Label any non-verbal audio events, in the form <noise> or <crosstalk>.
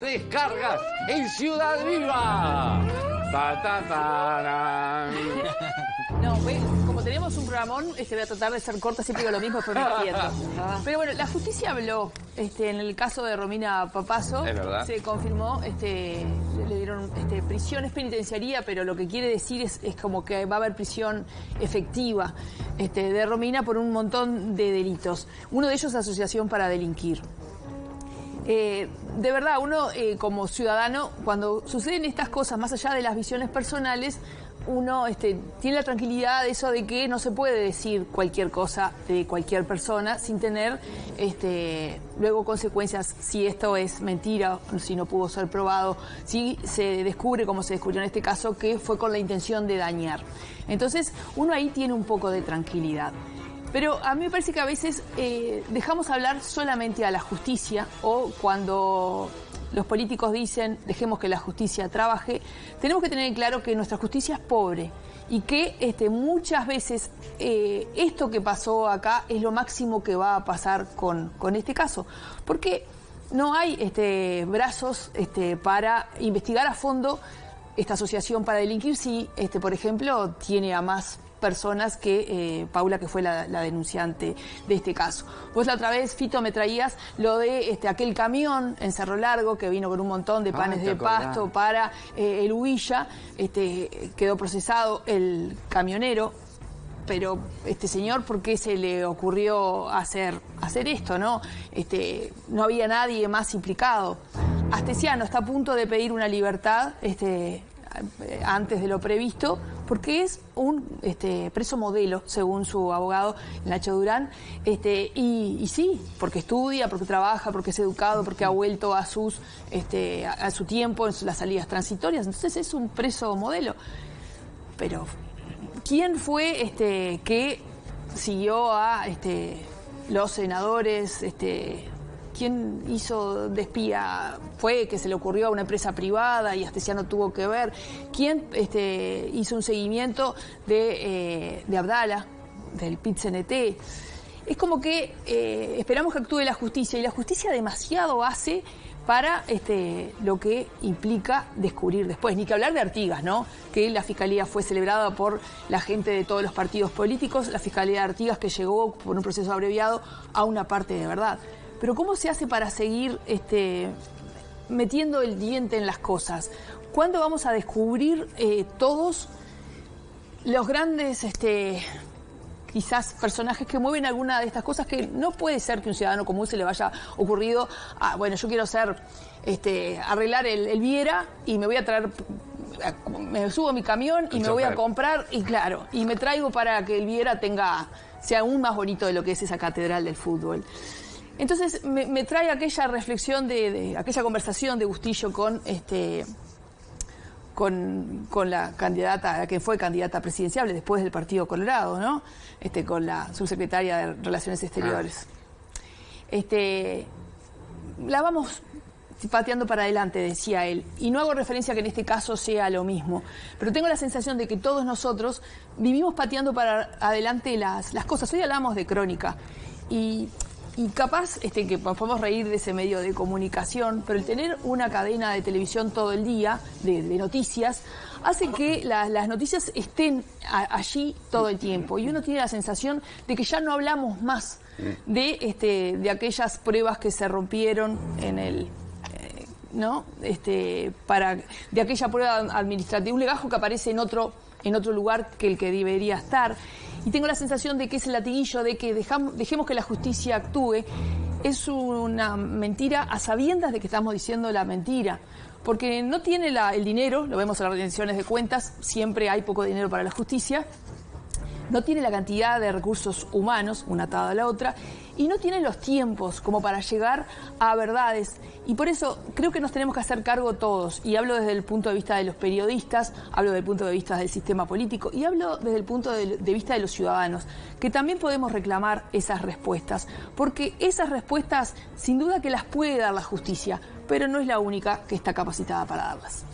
Descargas en Ciudad Viva. <laughs> No, como tenemos un programón, este, voy a tratar de ser corta, siempre digo lo mismo, pero me pierdo. <laughs> Pero bueno, la justicia habló, este, en el caso de Romina Papazo, Es verdad. se confirmó, este, le dieron este, prisión, es penitenciaría, pero lo que quiere decir es, es como que va a haber prisión efectiva este, de Romina por un montón de delitos. Uno de ellos, asociación para delinquir. Eh, de verdad, uno eh, como ciudadano, cuando suceden estas cosas, más allá de las visiones personales, uno este, tiene la tranquilidad de eso de que no se puede decir cualquier cosa de cualquier persona sin tener este, luego consecuencias si esto es mentira, si no pudo ser probado, si se descubre, como se descubrió en este caso, que fue con la intención de dañar. Entonces, uno ahí tiene un poco de tranquilidad. Pero a mí me parece que a veces eh, dejamos hablar solamente a la justicia o cuando los políticos dicen dejemos que la justicia trabaje, tenemos que tener en claro que nuestra justicia es pobre y que este, muchas veces eh, esto que pasó acá es lo máximo que va a pasar con, con este caso. Porque no hay este, brazos este, para investigar a fondo esta asociación para delinquir si, este, por ejemplo, tiene a más personas que eh, Paula, que fue la, la denunciante de este caso. Vos la otra vez, Fito, me traías lo de este, aquel camión en Cerro Largo que vino con un montón de Ah, panes ¿te de acordás? pasto para eh, el Huilla. Este, quedó procesado el camionero. Pero este señor, ¿por qué se le ocurrió hacer, hacer esto? ¿no? Este, no había nadie más implicado. Astesiano está a punto de pedir una libertad este, antes de lo previsto, porque es un este, preso modelo, según su abogado Nacho Durán, este, y, sí, porque estudia, porque trabaja, porque es educado, porque ha vuelto a sus este, a su tiempo en las salidas transitorias, entonces es un preso modelo. Pero, ¿quién fue este, que siguió a este, los senadores? Este, ¿Quién hizo de espía? ¿Fue que se le ocurrió a una empresa privada y Astesiano tuvo que ver? ¿Quién este, hizo un seguimiento de, eh, Abdala, del PIT-CNT? Es como que eh, esperamos que actúe la justicia y la justicia demasiado hace para este, lo que implica descubrir después. Ni que hablar de Artigas, ¿no? Que la fiscalía fue celebrada por la gente de todos los partidos políticos, la fiscalía de Artigas que llegó por un proceso abreviado a una parte de verdad. Pero ¿cómo se hace para seguir este, metiendo el diente en las cosas? ¿Cuándo vamos a descubrir eh, todos los grandes este, quizás personajes que mueven alguna de estas cosas que no puede ser que un ciudadano común se le vaya ocurrido, ah, bueno, yo quiero ser, este, arreglar el, el Viera y me voy a traer, me subo a mi camión y me voy a comprar, y claro, y me traigo para que el Viera tenga, sea aún más bonito de lo que es esa catedral del fútbol. Entonces me, trae aquella reflexión de, aquella conversación de Bustillo con este con, con la candidata, la que fue candidata presidencial después del Partido Colorado, ¿no? Este, con la subsecretaria de Relaciones Exteriores. Este, la vamos pateando para adelante, decía él. Y no hago referencia a que en este caso sea lo mismo. Pero tengo la sensación de que todos nosotros vivimos pateando para adelante las, las cosas. Hoy hablamos de crónica. Y, y capaz este, que podemos reír de ese medio de comunicación, pero el tener una cadena de televisión todo el día, de, de noticias, hace que la- las noticias estén allí todo el tiempo. Y uno tiene la sensación de que ya no hablamos más de, este, de aquellas pruebas que se rompieron en el, ¿no? Este, para, de aquella prueba administrativa, un legajo que aparece en otro, en otro lugar que el que debería estar. Y tengo la sensación de que ese latiguillo de que dejam- dejemos que la justicia actúe es una mentira a sabiendas de que estamos diciendo la mentira. Porque no tiene la- el dinero, lo vemos en las rendiciones de cuentas, siempre hay poco dinero para la justicia, no tiene la cantidad de recursos humanos, una atada a la otra, y no tiene los tiempos como para llegar a verdades. Y por eso creo que nos tenemos que hacer cargo todos, y hablo desde el punto de vista de los periodistas, hablo desde el punto de vista del sistema político, y hablo desde el punto de, de vista de los ciudadanos, que también podemos reclamar esas respuestas, porque esas respuestas sin duda que las puede dar la justicia, pero no es la única que está capacitada para darlas.